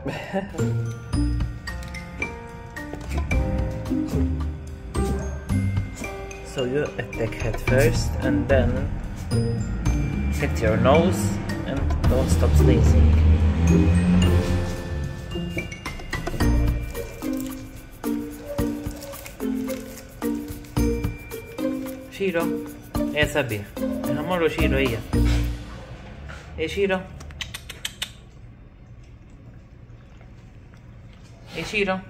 so you attack head first and then hit your nose and don't stop sneezing. Shiro, ya sabía. Dejémoslo Shiro. Eh, Shiro. Eh, Shiro.